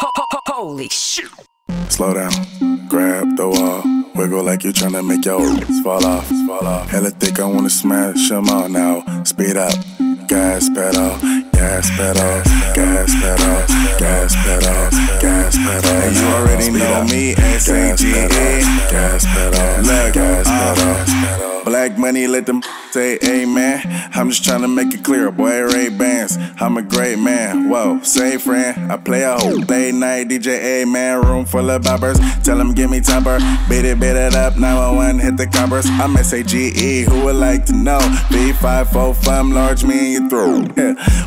Holy shit. Slow down, grab the wall, wiggle like you're trying to make your roots fall off, fall off. Hella thick, I wanna smash them all now. Speed up, gas pedal, gas pedal, gas pedal, gas pedal, gas pedal. And you already know me, S-A-G-E. Gas pedal, gas uh, Black money, let them say amen. I'm just trying to make it clear, boy, Ray Bans. I'm a great man. Whoa, say friend. I play a whole late night DJ, amen. Room full of boppers. Tell them give me topper. Beat it, beat it up. 911, hit the coppers. I'm S-A-G-E, who would like to know? B545, large me in your throat.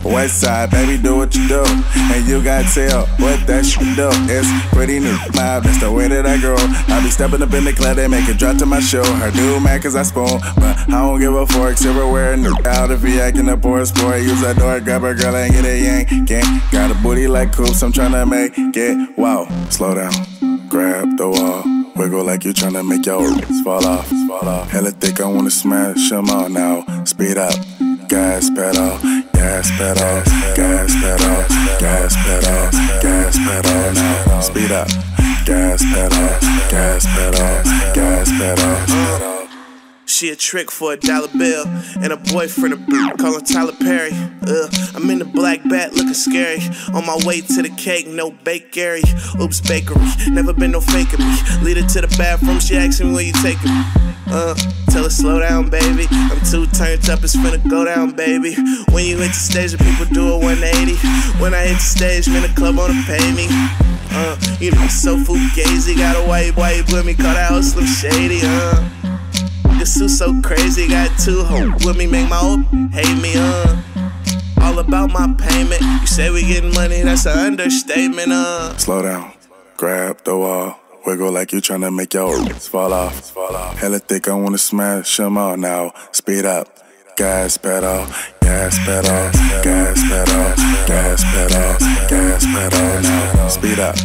West side, baby, do what you do. And you got tell what that shit do. It's pretty new. My, that's the way that I grow. I be stepping up in the club, they make it drop to my show. Her do mad cause I spoon. But I don't give a fork, silverware, and out if he acting a poor sport. Use that door, grab a girl and get a yank. Can't got a booty like coops, I'm tryna make it wow. Slow down, grab the wall, wiggle like you're trying to make your fall off, fall off. Hella thick, I wanna smash them all now. Speed up, gas pedal, gas pedal, gas pedal, gas pedal, gas pedal now. Speed up, gas pedal, gas pedal, gas pedal. She a trick for a dollar bill and a boyfriend a boot. Call Tyler Perry. Ugh, I'm in the black bat looking scary. On my way to the cake, no bakery. Oops, bakery. Never been no faking me. Lead her to the bathroom, she asking me where you taking me. Uh, tell her slow down, baby. I'm too turned up, it's finna go down, baby. When you hit the stage, the people do a 180. When I hit the stage, man, the club wanna pay me. Uh, you know, so fugazi. Got a white, white with me, call that hoe Slim Shady, uh. So crazy, got two hoes with me, make my old hate me, uh. All about my payment. You say we getting money, that's an understatement, uh. Slow down, grab the wall, wiggle like you're trying to make your off, fall off. Hella thick, I wanna smash them all now. Speed up, gas pedal, gas pedal, gas pedal, gas pedal, gas pedal. Speed up,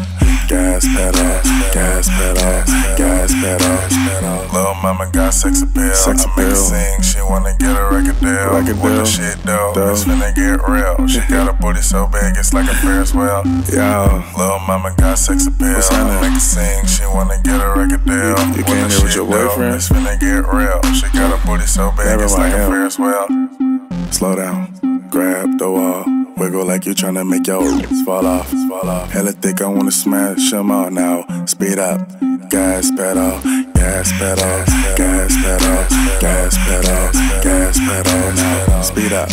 gas pedal, gas pedal, gas pedal. Little mama got sex appeal. Sex I make her sing, she wanna get a record deal. What the deal. shit do? Dope. It's finna get real. She got a booty so big, it's like a Ferris wheel. Yo, Little mama got sex appeal. What's I make her sing, she wanna get a record deal. You- you the here with shit your boyfriend? It's finna get real. She got a booty so big, Never it's like a. Ferris wheel. Slow down, grab the wall, wiggle like you're trying to make your roots fall off, fall off. Hella thick, I wanna smash them all now. Speed up, gas pedal, gas pedal, gas pedal, gas pedal, gas pedal now. Speed up,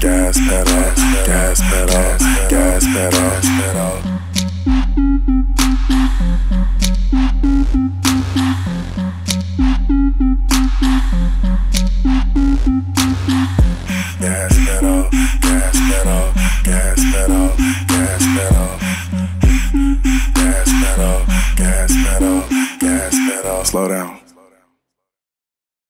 gas pedal, gas pedal, gas pedal. Gas slow down.